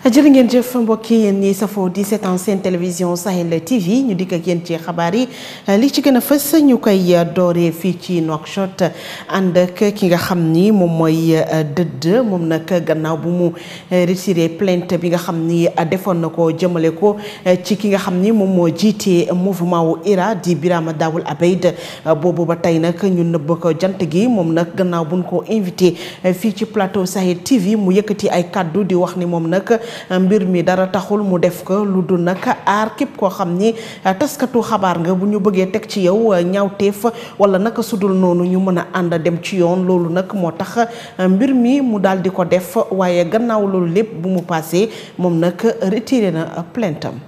jërë ngeen jëf mbokk yi yéen ñi safoo di seetaan seen télévision Sahel TV ñu dikk ak yéen ci xabaar yi li ci gën a fës ñu koy dooree fii ci Nouakchott ànd ak ki nga xam ni moom mooy dëdd moom nag gannaaw bu mu retiré plainte bi nga xam ni defoon na ko jëmale ko ci ki nga xam ni moom moo jiite mouvement wu IRA di Birama Daawul Abeid boobu ba tey nag ñu nëbb ko jant gi moom nag gannaaw buñ ko invité fii ci plateau Sahel TV mu yëkkati ay kàddu di wax ni moom nag mbir mi dara taxul mu def ko lu dul nag aar képp koo xam ni taskatu xabaar nga bu ñu bëggee teg ci yow ñaawteef wala naka sudul noonu ñu mën a ànd dem ci yoon loolu nag moo tax mbir mi mu daal di ko def waaye gannaaw loolu lépp bu mu paasee moom nag retiré na plainte am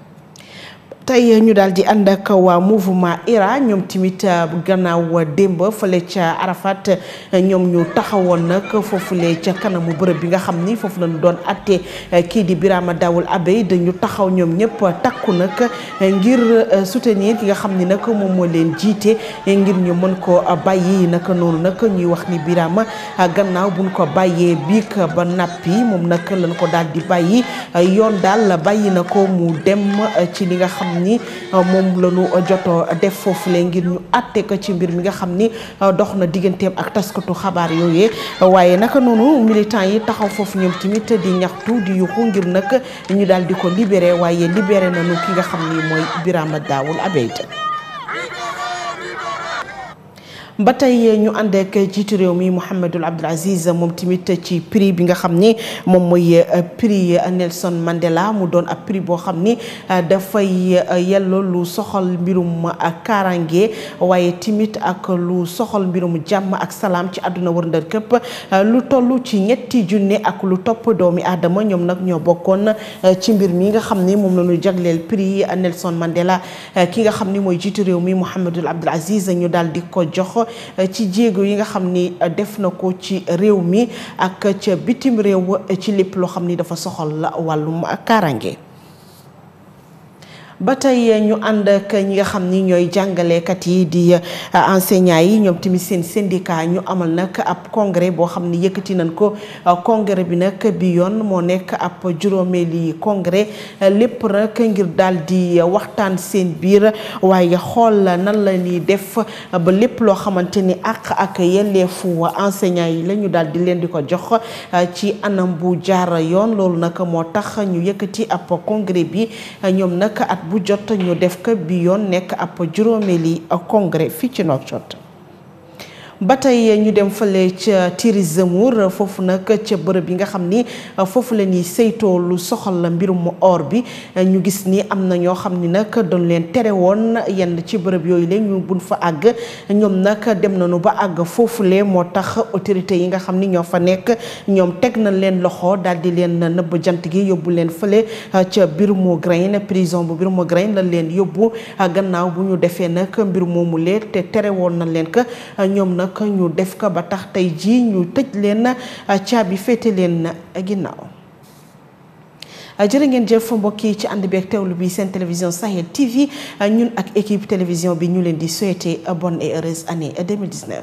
tey ñu daal di ànd ak waa mouvement IRA ñoom tamit euh, gannaaw démb fële ca Arafat euh, ñoom ñu taxawoon nag foofule ca kanamu bërëb bi nga xam ni foofu lañu doon atte euh, kii di Birama Dawul Abeid dañu taxaw ñoom ñëpp takku nag ngir soutenir ki nga xam ni nag moom moo leen jiite ngir ñu mën ko bàyyi naka noonu nag ñuy wax ni Birama gannaaw buñ ko bàyyee biig ba nappi moom nag lañ ko daal di bàyyi yoon daal bàyyi na ko mu dem ci li nga xam ni moom la ñu joto def foofule ngir ñu àtte ko ci mbir mi nga xam ni dox na digganteem ak taskatu xabaar yooyee waaye naka noonu militant yi taxaw foofu ñoom tamit di ñaxtu di yuxu ngir nag ñu daal di ko libéré waaye libéré nañu ki nga xam ni mooy Birama Daawul Abeid ba tey ñu ànd ak jiitu réew mi Mouhamadul Abdoul Aziz moom tamit ci prix bi nga xam ni moom mooy euh, prix Nelson Mandela mu doon ab prix boo xam ni euh, dafay euh, yelloo lu soxal mbirum ak kaaraange waaye timit ak lu soxal mbirum jàmm ak salaam ci àdduna wërndal këpp lu toll ci ñetti junne ak lu topp doomi aadama ñoom nag ñoo bokkoon ci mbir mi nga xam ni moom la ñu jagleel prix Nelson Mandela Eh, ki nga xam ni mooy jiitu réew mi Mouhamadul Abdul Aziz ñu daal di ko jox eh, ci jéego yi nga xam ni eh, def na ko ci réew mi ak ca bitim réew ci lépp loo xam ni dafa soxal la wàllum kaaraange. ba tey ñu ànd ak ñi nga xam ni ñooy jàngalekat yi di euh, enseignants yi ñoom tamit seen syndicat ñu amal nag ab congrès boo xam ni yëkkati nañ ko euh, congrès bi nag bi yoon moo nekk ab juróomeeli congrès lépp rek ngir daal di waxtaan seen biir waaye xool nan la ñuy def ba lépp loo xamante ni àq ak yelleefu enseignant yi la ñu daal di leen di ko jox ci anam bu jaar yoon loolu nag moo tax ñu yëkkati ab congrès bi ñoom nag at bu jot ñu def ko bi yoon nekk ab juróomeeli congrès fii ci Nouakchott ba tey ñu dem fële ca Tiiri Zemmour foofu nag ca bërëb yi nga xam ni foofu la ñuy saytoo lu soxal la mbirum or bi ñu gis ni am na ñoo xam ni nag doon leen tere woon yenn ci bërëb yooyu la ñu buñ fa àgg ñoom nag dem nañu ba àgg foofule moo tax autorité yi nga xam ni ñoo fa nekk ñoom teg nañ leen loxo daal di leen nëbb jant gi yóbbu leen fële ca Birmo Grain prison bu Birmo Grain lañ leen yóbbu gannaaw bu ñu defee nag mbir moomu lee te tere woon na leen ka ñoom nag ñu def ka ba tax tey jii ñu tëj leen caabi féete leen ginnaaw jërë ngeen jëf mbokk yi ci ànd bi ak teewlu bi seen télévision Sahel TV ñun ak équipe télévision bi ñu leen di souhaiter bonne et heureuse année 2019